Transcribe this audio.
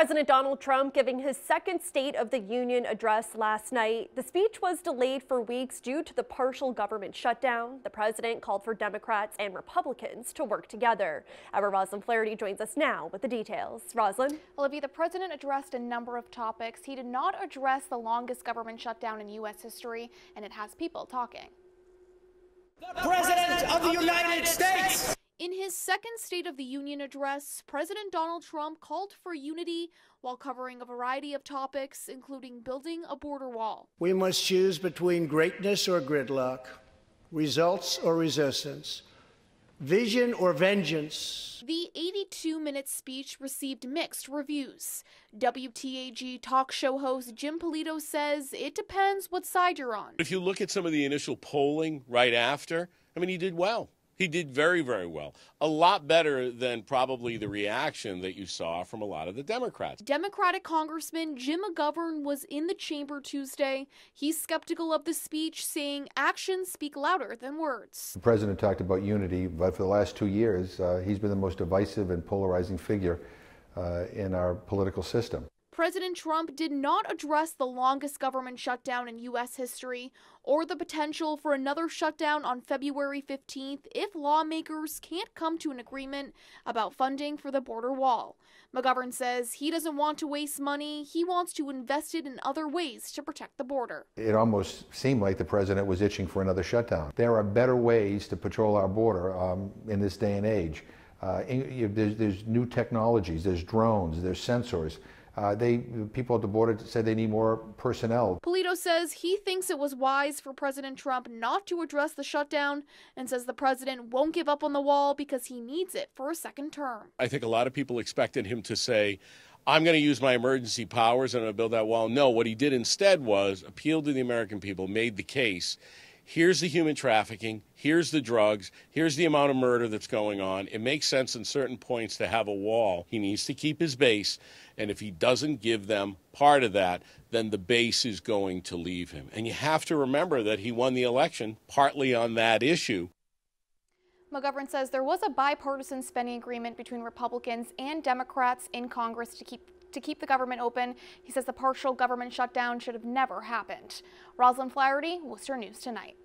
President Donald Trump giving his second State of the Union address last night. The speech was delayed for weeks due to the partial government shutdown. The president called for Democrats and Republicans to work together. Our Roslyn Flaherty joins us now with the details. Roslyn? Olivia, the president addressed a number of topics. He did not address the longest government shutdown in U.S. history, and it has people talking. The President of the United States! In his second State of the Union address, President Donald Trump called for unity while covering a variety of topics, including building a border wall. We must choose between greatness or gridlock, results or resistance, vision or vengeance. The 82 minute speech received mixed reviews. WTAG talk show host Jim Polito says it depends what side you're on. If you look at some of the initial polling right after, I mean, he did well. He did very, very well. A lot better than probably the reaction that you saw from a lot of the Democrats. Democratic Congressman Jim McGovern was in the chamber Tuesday. He's skeptical of the speech, saying actions speak louder than words. The president talked about unity, but for the last two years, uh, he's been the most divisive and polarizing figure uh, in our political system. President Trump did not address the longest government shutdown in U.S. history or the potential for another shutdown on February 15th if lawmakers can't come to an agreement about funding for the border wall. McGovern says he doesn't want to waste money, he wants to invest it in other ways to protect the border. It almost seemed like the president was itching for another shutdown. There are better ways to patrol our border um, in this day and age. Uh, there's, there's new technologies, there's drones, there's sensors. Uh, they people at the border said they need more personnel. Polito says he thinks it was wise for President Trump not to address the shutdown and says the president won't give up on the wall because he needs it for a second term. I think a lot of people expected him to say, I'm going to use my emergency powers and I'm going to build that wall. No, what he did instead was appeal to the American people, made the case here's the human trafficking, here's the drugs, here's the amount of murder that's going on. It makes sense in certain points to have a wall. He needs to keep his base, and if he doesn't give them part of that, then the base is going to leave him. And you have to remember that he won the election partly on that issue. McGovern says there was a bipartisan spending agreement between Republicans and Democrats in Congress to keep to keep the government open. He says the partial government shutdown should have never happened. Roslyn Flaherty, Worcester News Tonight.